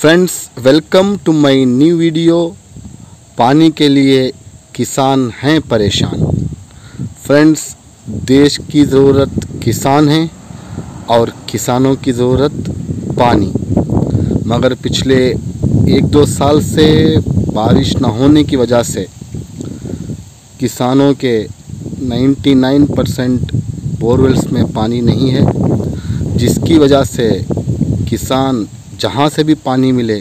Friends welcome to my new video पानी के लिए किसान हैं परेशान। फ्रेंड्स देश की ज़रूरत किसान हैं और किसानों की ज़रूरत पानी। मगर पिछले एक दो साल से बारिश न होने की वजह से किसानों के 99 परसेंट बोरवेल्स में पानी नहीं है, जिसकी वजह से किसान जहाँ से भी पानी मिले,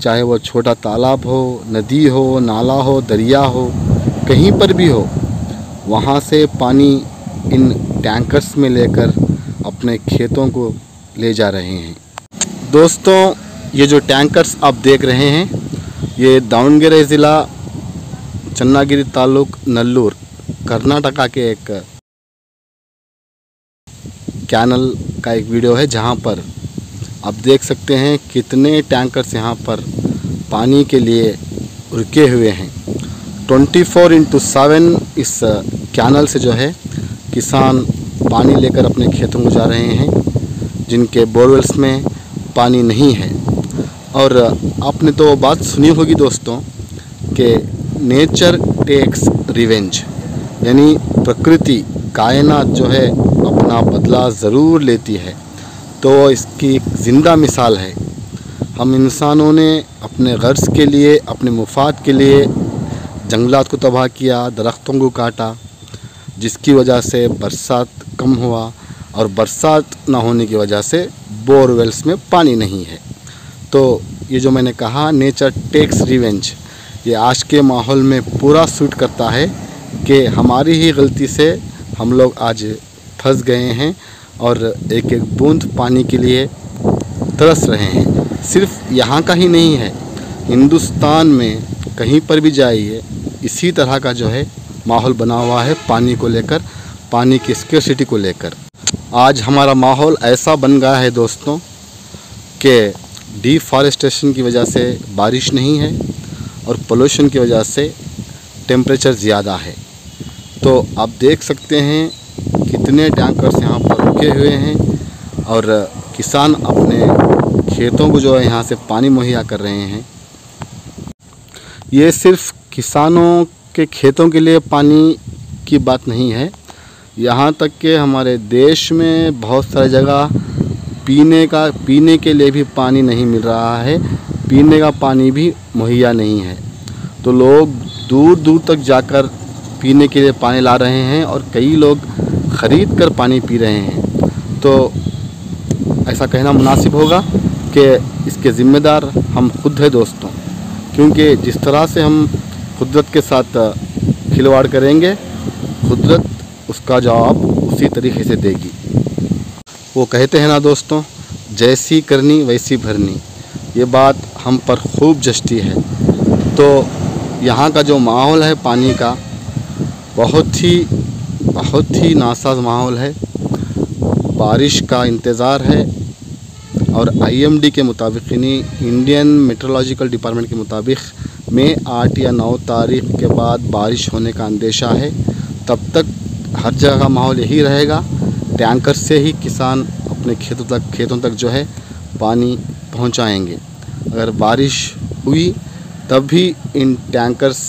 चाहे वो छोटा तालाब हो, नदी हो, नाला हो, दरिया हो, कहीं पर भी हो, वहाँ से पानी इन टैंकर्स में लेकर अपने खेतों को ले जा रहे हैं। दोस्तों, ये जो टैंकर्स आप देख रहे हैं, ये दावणगेरे ज़िला, चन्नागिरी तालुक नल्लूर, कर्नाटका के एक कैनल का एक वीडियो है जहाँ पर आप देख सकते हैं कितने टैंकर्स यहाँ पर पानी के लिए रुके हुए हैं। 24 फोर इंटू सेवन इस कैनल से जो है किसान पानी लेकर अपने खेतों में जा रहे हैं, जिनके बोरवेल्स में पानी नहीं है। और आपने तो बात सुनी होगी दोस्तों कि नेचर टेक्स रिवेंज यानी प्रकृति कायनात जो है अपना बदला ज़रूर लेती है। तो इसकी एक ज़िंदा मिसाल है। हम इंसानों ने अपने गर्ज के लिए, अपने मुफाद के लिए जंगलात को तबाह किया, दरख्तों को काटा, जिसकी वजह से बरसात कम हुआ और बरसात ना होने की वजह से बोरवेल्स में पानी नहीं है। तो ये जो मैंने कहा, नेचर टेक्स रिवेंज, ये आज के माहौल में पूरा सूट करता है कि हमारी ही गलती से हम लोग आज फंस गए हैं और एक एक बूंद पानी के लिए तरस रहे हैं। सिर्फ़ यहाँ का ही नहीं है, हिंदुस्तान में कहीं पर भी जाइए, इसी तरह का जो है माहौल बना हुआ है पानी को लेकर, पानी की स्केसिटी को लेकर। आज हमारा माहौल ऐसा बन गया है दोस्तों कि डिफॉरेस्टेशन की वजह से बारिश नहीं है और पोल्यूशन की वजह से टेम्परेचर ज़्यादा है। तो आप देख सकते हैं कितने टैंकर्स यहाँ रुके हुए हैं और किसान अपने खेतों को जो है यहाँ से पानी मुहैया कर रहे हैं। ये सिर्फ़ किसानों के खेतों के लिए पानी की बात नहीं है। यहाँ तक कि हमारे देश में बहुत सारी जगह पीने का, पीने के लिए भी पानी नहीं मिल रहा है। पीने का पानी भी मुहैया नहीं है। तो लोग दूर दूर तक जाकर पीने के लिए पानी ला रहे हैं और कई लोग ख़रीद कर पानी पी रहे हैं। तो ऐसा कहना मुनासिब होगा कि इसके ज़िम्मेदार हम खुद हैं दोस्तों, क्योंकि जिस तरह से हम कुदरत के साथ खिलवाड़ करेंगे, कुदरत उसका जवाब उसी तरीके से देगी। वो कहते हैं ना दोस्तों, जैसी करनी वैसी भरनी, ये बात हम पर खूब जचती है। तो यहाँ का जो माहौल है पानी का, बहुत ही बहुत ही नासाज माहौल है। बारिश का इंतज़ार है और आईएमडी के मुताबिक, यानी इंडियन मेट्रोलॉजिकल डिपार्टमेंट के मुताबिक में आठ या नौ तारीख के बाद बारिश होने का अंदेशा है। तब तक हर जगह माहौल यही रहेगा। टैंकर से ही किसान अपने खेतों तक खेतों तक जो है पानी पहुंचाएँगे। अगर बारिश हुई तब भी इन टैंकर्स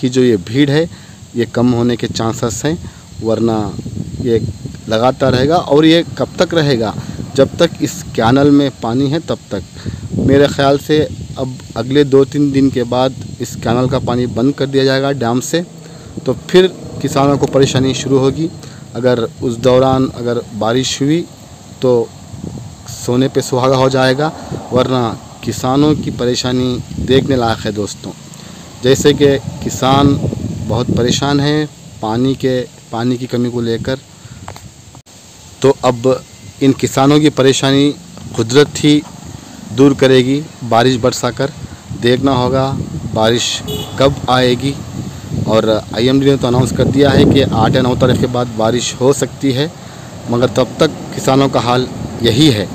की जो ये भीड़ है, ये कम होने के चांसेस हैं, वरना ये लगातार रहेगा और ये कब तक रहेगा? जब तक इस कैनल में पानी है, तब तक। मेरे ख़्याल से अब अगले दो तीन दिन के बाद इस कैनल का पानी बंद कर दिया जाएगा डैम से। तो फिर किसानों को परेशानी शुरू होगी। अगर उस दौरान अगर बारिश हुई तो सोने पे सुहागा हो जाएगा, वरना किसानों की परेशानी देखने लायक है दोस्तों। जैसे कि किसान बहुत परेशान हैं, पानी के, पानी की कमी को लेकर। तो अब इन किसानों की परेशानी कुदरत ही दूर करेगी। बारिश बरसा कर देखना होगा, बारिश कब आएगी। और आईएमडी ने तो अनाउंस कर दिया है कि आठ या नौ तारीख के बाद बारिश हो सकती है, मगर तब तक किसानों का हाल यही है।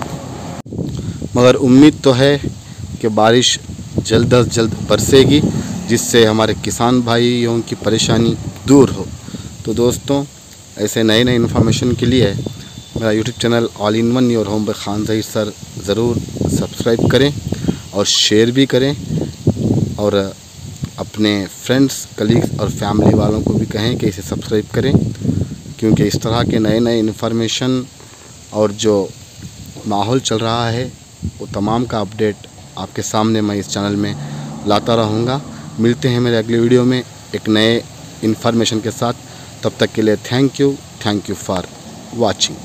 मगर उम्मीद तो है कि बारिश जल्द अज जल्द बरसेगी, जिससे हमारे किसान भाइयों की परेशानी दूर हो। तो दोस्तों, ऐसे नए नए इन्फॉर्मेशन के लिए मेरा YouTube channel all in one your home by Khan Zaheer sir ज़रूर सब्सक्राइब करें और शेयर भी करें और अपने फ्रेंड्स कलीग्स और फैमिली वालों को भी कहें कि इसे सब्सक्राइब करें क्योंकि इस तरह के नए नए इन्फॉर्मेशन और जो माहौल चल रहा है, वो तमाम का अपडेट आपके सामने मैं इस चैनल में लाता रहूँगा। मिलते हैं मेरे अगले वीडियो में एक नए इन्फॉर्मेशन के साथ। तब तक के लिए thank you thank you for watching